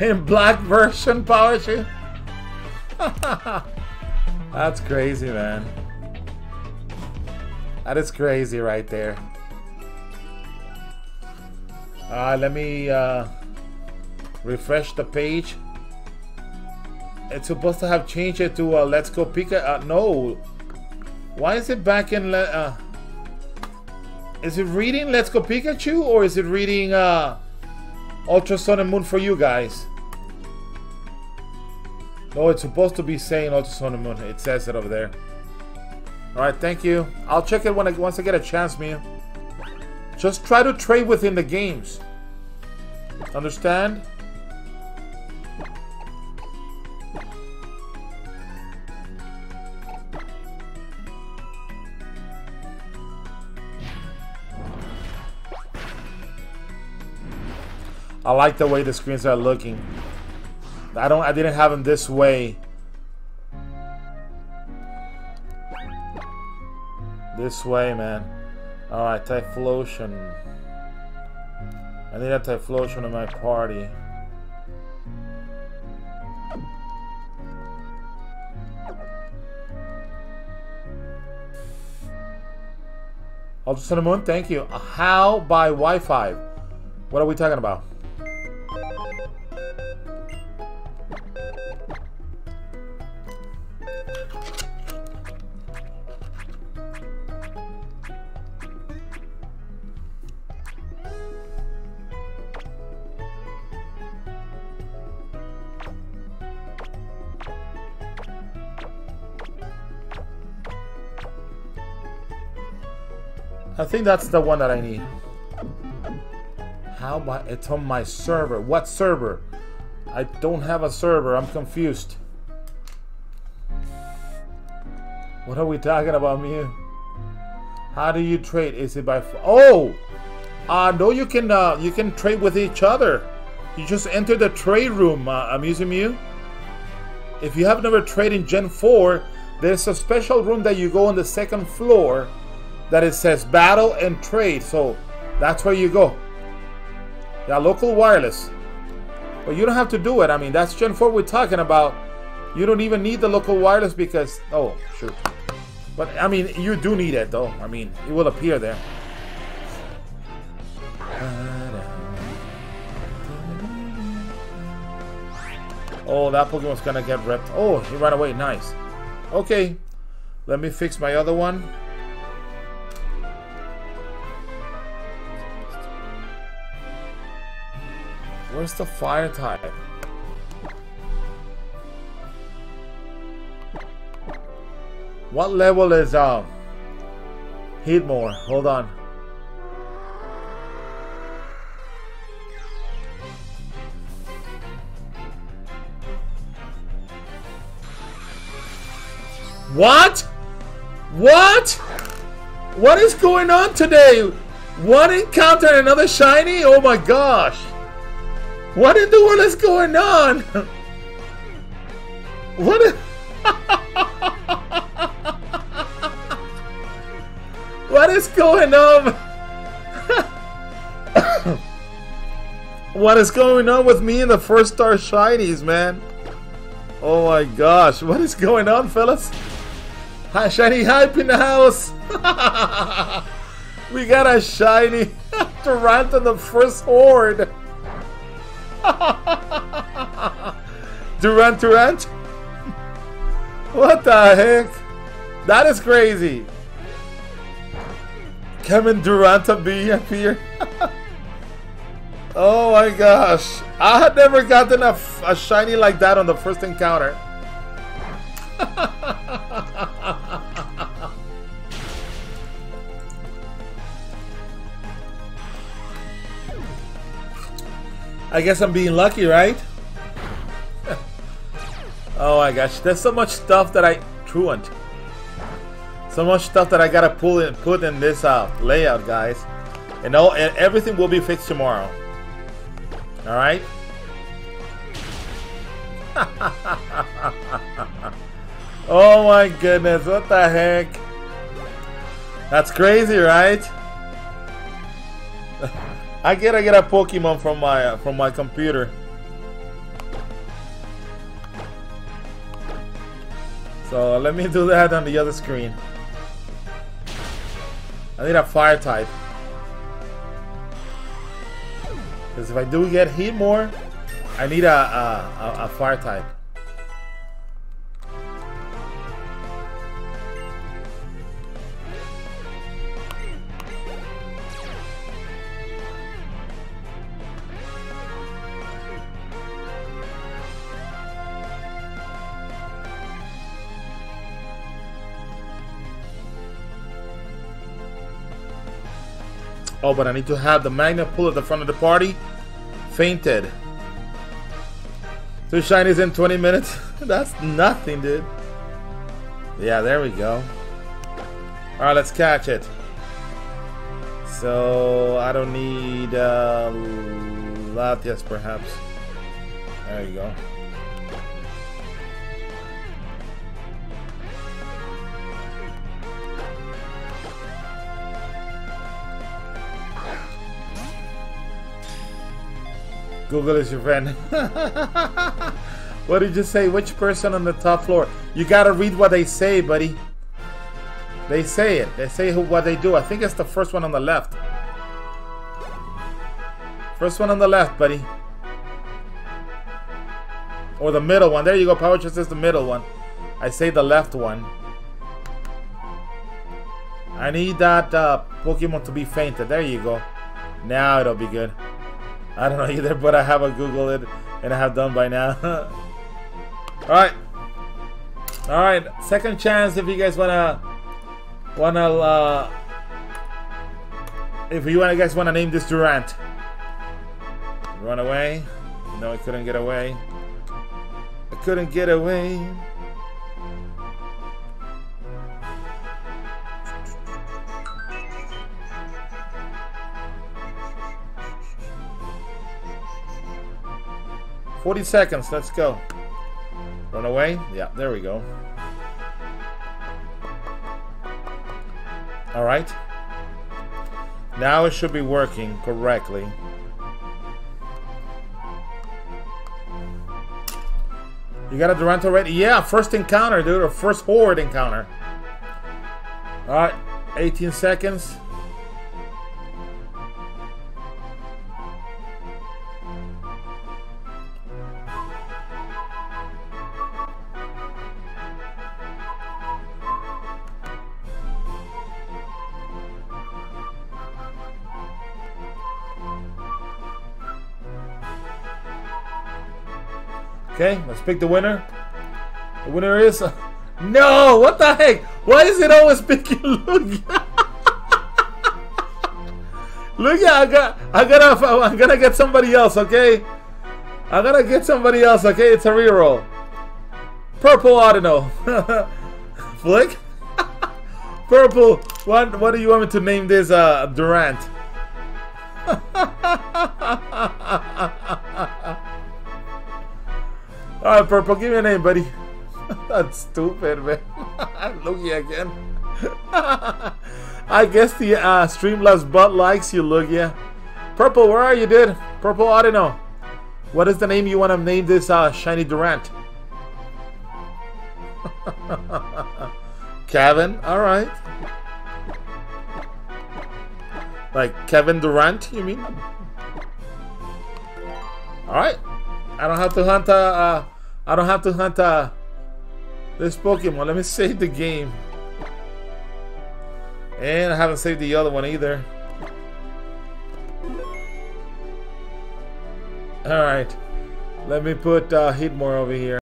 in black version power shoe. That's crazy, man. That is crazy right there. Uh, let me uh, refresh the page. It's supposed to have changed it to uh, Let's Go Pika. Uh, no. Why is it back in... Uh, is it reading Let's Go Pikachu or is it reading uh, Ultra Sun and Moon for you guys? No, it's supposed to be saying Ultra Sun and Moon. It says it over there. Alright, thank you. I'll check it when I, once I get a chance, Mia. Just try to trade within the games. Understand? I like the way the screens are looking. I don't I didn't have him this way. This way, man. Alright, Typhlosion. I need a Typhlosion in my party. Ultra Moon, thank you. How by Wi-Fi? What are we talking about? I think that's the one that I need. How about it's on my server? What server? I don't have a server. I'm confused. What are we talking about, Mew? How do you trade? Is it by oh? Uh, no, you can uh, you can trade with each other. You just enter the trade room, uh, Amusing Mew. If you have never traded in Gen 4, there's a special room that you go on the second floor that it says battle and trade. So that's where you go. Yeah, local wireless. But you don't have to do it. I mean, that's Gen 4 we're talking about. You don't even need the local wireless because... Oh, shoot. But, I mean, you do need it, though. I mean, it will appear there. Oh, that Pokemon's gonna get ripped. Oh, he ran away. Nice. Okay. Let me fix my other one. Where's the fire type? What level is um Heatmor? Hold on. What? What? What is going on today? One encounter and another shiny? Oh my gosh. What in the world is going on? What is... what is going on? what is going on with me in the first star shinies, man? Oh my gosh, what is going on, fellas? Hi, shiny hype in the house. we got a shiny Durant on the first horde. Durant Durant? What the heck? That is crazy. Kevin Durant to be here? oh my gosh. I had never gotten a, a shiny like that on the first encounter. I guess I'm being lucky, right? oh my gosh, there's so much stuff that I truant. So much stuff that I gotta pull in, put in this uh, layout, guys. And all, and everything will be fixed tomorrow. All right. oh my goodness, what the heck? That's crazy, right? I gotta get a Pokemon from my uh, from my computer. So let me do that on the other screen. I need a fire type. Because if I do get Heatmor, I need a, a, a, a fire type. Oh, but I need to have the magnet pull at the front of the party. Fainted. Two shinies in 20 minutes? That's nothing, dude. Yeah, there we go. Alright, let's catch it. So, I don't need uh, Latias, perhaps. There you go. Google is your friend. what did you say? Which person on the top floor? You gotta read what they say, buddy. They say it. They say who, what they do. I think it's the first one on the left. First one on the left, buddy. Or the middle one. There you go. Power just says the middle one. I say the left one. I need that uh, Pokemon to be fainted. There you go. Now it'll be good. I don't know either, but I have a Google it and I have done by now. Alright. Alright, second chance if you guys wanna wanna uh if you wanna guys wanna name this Durant. Run away. No, I couldn't get away. I couldn't get away. 40 seconds, let's go. Run away? Yeah, there we go. Alright. Now it should be working correctly. You got a Durant already? Yeah, first encounter, dude, or first horde encounter. Alright, 18 seconds. Okay, let's pick the winner. The winner is... No! What the heck? Why is it always picking Lugia? Lugia, I got, I gotta, I'm gonna get somebody else, okay? I'm gonna get somebody else, okay? It's a reroll. Purple Audino. Flick? Purple. What, what do you want me to name this, uh, Durant? Alright, Purple, give me a name, buddy. That's stupid, man. Lugia again. I guess the uh, Streamlabs butt likes you, Lugia. Purple, where are you, dude? Purple I don't know. What is the name you want to name this uh, shiny Durant? Kevin, alright. Like Kevin Durant, you mean? Alright. I don't have to hunt uh, uh I don't have to hunt uh this Pokemon. Let me save the game. And I haven't saved the other one either. Alright. Let me put uh, Heatmor over here.